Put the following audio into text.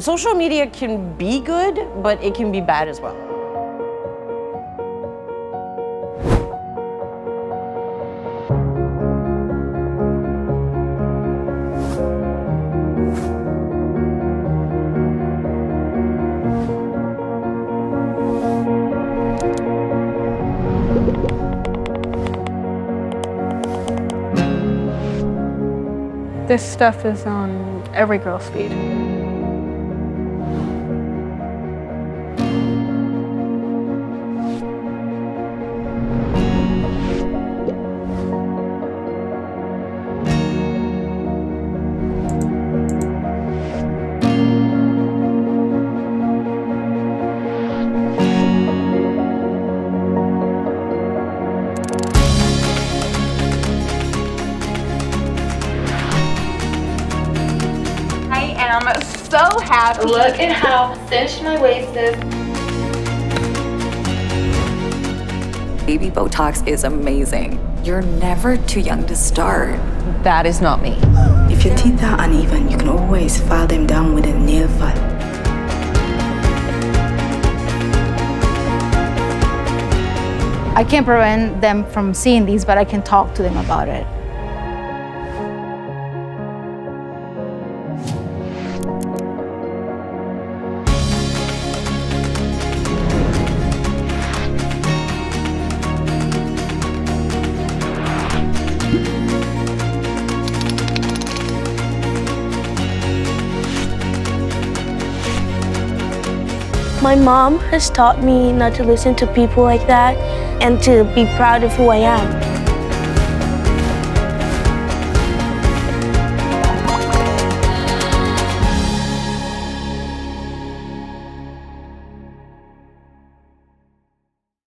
Social media can be good, but it can be bad as well. This stuff is on every girl's feed. Am so happy. Look at how cinched my waist is. Baby Botox is amazing. You're never too young to start. That is not me. If your teeth are uneven, you can always file them down with a nail file. I can't prevent them from seeing these, but I can talk to them about it. My mom has taught me not to listen to people like that and to be proud of who I am.